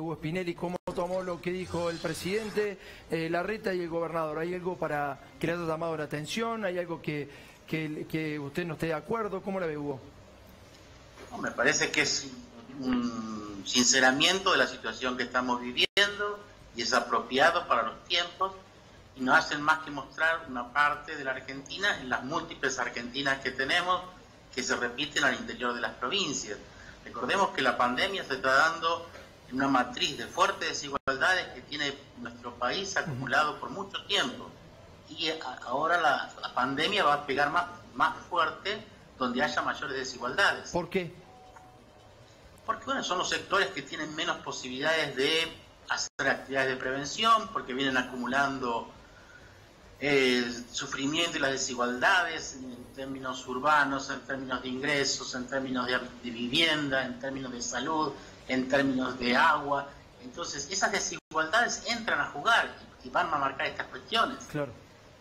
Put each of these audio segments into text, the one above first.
Hugo Spinelli, cómo tomó lo que dijo el presidente, eh, Larreta y el gobernador. ¿Hay algo para que le haya llamado la atención? ¿Hay algo que, usted no esté de acuerdo? ¿Cómo la ve, Hugo? Me parece que es un sinceramiento de la situación que estamos viviendo y es apropiado para los tiempos y no hacen más que mostrar una parte de la Argentina en las múltiples Argentinas que tenemos que se repiten al interior de las provincias. Recordemos que la pandemia se está dando en una matriz de fuertes desigualdades que tiene nuestro país acumulado por mucho tiempo. Y ahora la, la pandemia va a pegar más, más fuerte donde haya mayores desigualdades. ¿Por qué? Porque bueno, son los sectores que tienen menos posibilidades de hacer actividades de prevención, porque vienen acumulando el sufrimiento y las desigualdades en términos urbanos, en términos de ingresos, en términos de, de, vivienda, en términos de salud, en términos de agua. Entonces, esas desigualdades entran a jugar y van a marcar estas cuestiones. Claro.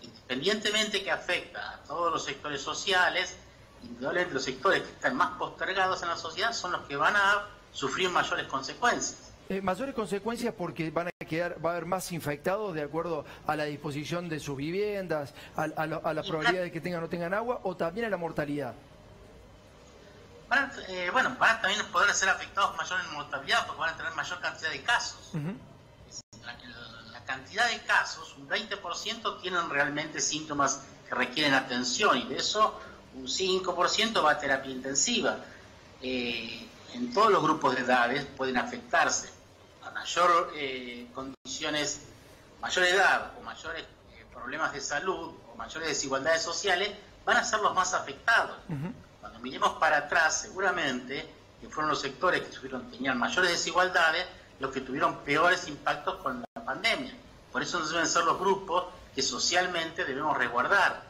Independientemente que afecta a todos los sectores sociales, indudablemente los sectores que están más postergados en la sociedad son los que van a sufrir mayores consecuencias. Eh, mayores consecuencias porque van a quedar, va a haber más infectados de acuerdo a la disposición de sus viviendas, a, a, a la probabilidad de que tengan o no tengan agua, o también a la mortalidad. Van a, eh, bueno, van a también poder ser afectados mayor en mortalidad porque van a tener mayor cantidad de casos. Uh -huh. la, la, cantidad de casos, un 20% tienen realmente síntomas que requieren atención y de eso un 5% va a terapia intensiva. Eh, en todos los grupos de edades pueden afectarse mayor eh, condiciones, mayor edad o mayores problemas de salud o mayores desigualdades sociales, van a ser los más afectados. Uh -huh. Cuando miremos para atrás, seguramente que fueron los sectores que tuvieron, tenían mayores desigualdades los que tuvieron peores impactos con la pandemia. Por eso deben ser los grupos que socialmente debemos resguardar.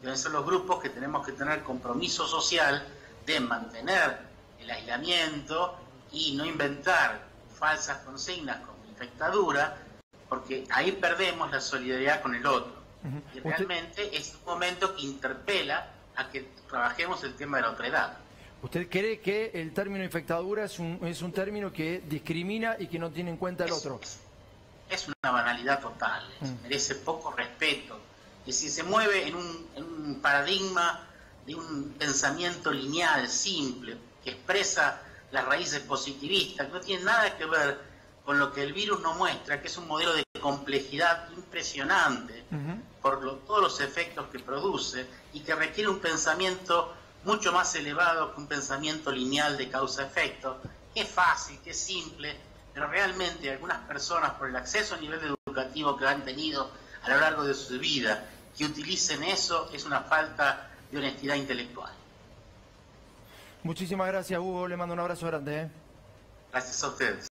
Deben ser los grupos que tenemos que tener compromiso social de mantener el aislamiento y no inventar falsas consignas como infectadura, porque ahí perdemos la solidaridad con el otro. Uh -huh. Y realmente ¿Usted... es un momento que interpela a que trabajemos el tema de la otredad. ¿Usted cree que el término infectadura es un, es un término que discrimina y que no tiene en cuenta el es, otro? Es una banalidad total, uh merece poco respeto. Y si se mueve en un, en un paradigma de un pensamiento lineal, simple, que expresa las raíces positivistas, que no tienen nada que ver con lo que el virus nos muestra, que es un modelo de complejidad impresionante uh -huh. por lo, los efectos que produce y que requiere un pensamiento mucho más elevado que un pensamiento lineal de causa-efecto, que es fácil, que es simple, pero realmente algunas personas, por el acceso a nivel educativo que han tenido a lo largo de su vida, que utilicen eso, es una falta de honestidad intelectual. Muchísimas gracias, Hugo. Le mando un abrazo grande. ¿eh? Gracias a ustedes.